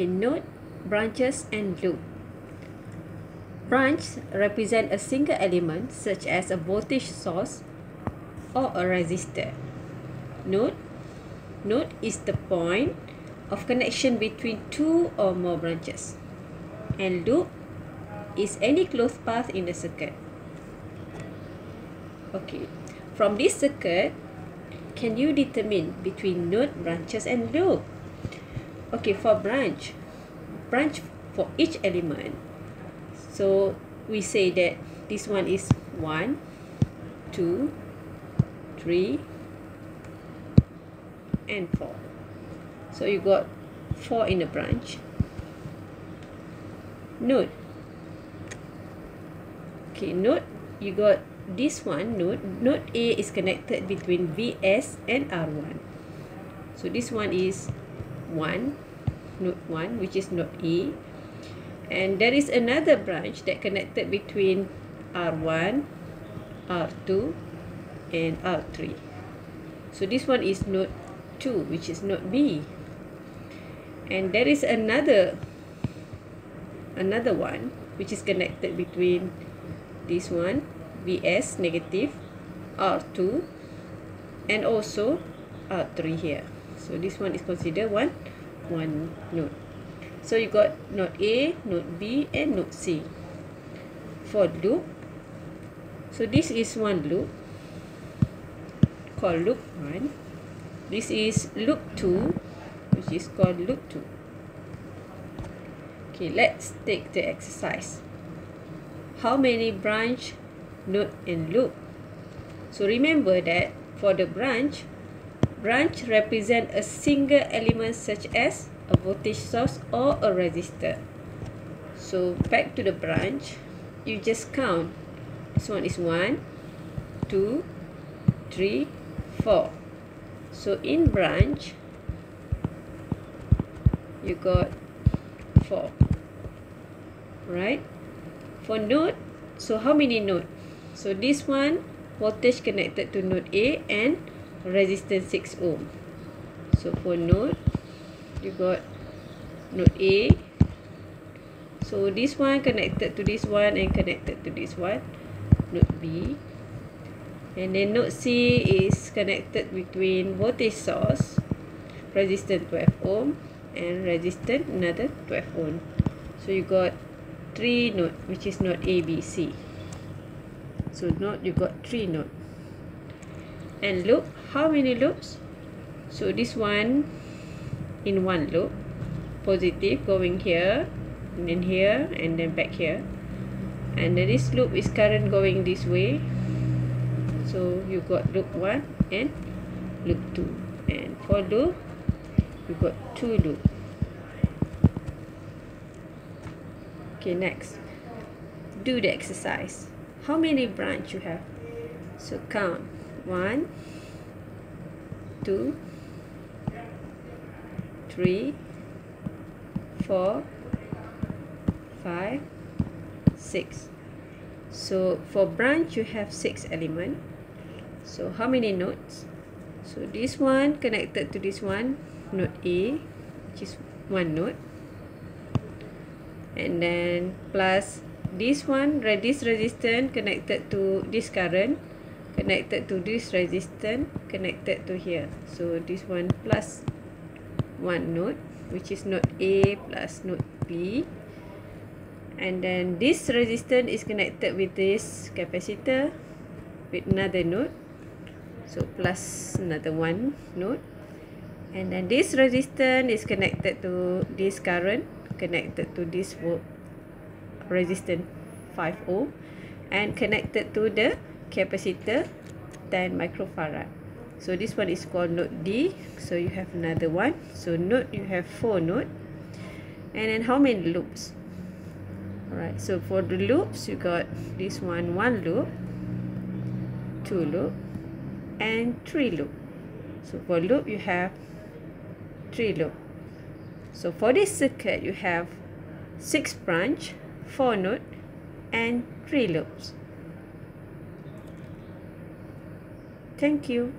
Okay, node, branches and loop. Branch represent a single element such as a voltage source or a resistor. Node, node is the point of connection between two or more branches. And loop is any closed path in the circuit. Okay, from this circuit, can you determine between node, branches and loop? Okay, for branch, branch for each element. So we say that this one is one two three and four. So you got four in a branch node okay node you got this one node node A is connected between VS and R1 so this one is 1 node 1 which is node A. And there is another branch that connected between R1 R2 and R3 so this one is node 2 which is node B. And there is another another one which is connected between this one VS negative R2 and also R3 here so this one is considered one one node so you got node A, node B and node C. For loop, so this is one loop called loop 1. This is loop 2 which is called loop 2. Okay, let's take the exercise. How many branch, node and loop? So remember that for the branch, branch represent a single element such as a voltage source or a resistor. So back to the branch. You just count. This one is one two three four. So in branch you got four. Right? For node so how many node? So this one voltage connected to node A and resistance 6 ohm. So for node you got node A. So this one connected to this one and connected to this one node B. And then node C is connected between voltage source resistance 12 ohm and resistance another 12 ohm. So you got three node which is node A B C. So node you got three node and loop how many loops? So this one in one loop. Positive going here and then here and then back here. And then this loop is current going this way. So you got loop 1 and loop 2 and for loop you got two loop. Okay next. Do the exercise. How many branch you have? So count one two three, four, five, six. So for branch you have six element. So how many nodes? So this one connected to this one, node A, which is one node. And then plus this one, this resistance connected to this current, connected to this resistance, connected to here. So this one plus one node which is node A plus node B. And then this resistor is connected with this capacitor with another node. So plus another one node. And then this resistor is connected to this current connected to this volt resistance 5 ohm and connected to the capacitor 10 microfarad. So this one is called node D. So you have another one. So node you have four node. And then how many loops? Alright so for the loops you got this one one loop two loop and three loop. So for loop you have three loop. So for this circuit you have six branch four node and three loops thank you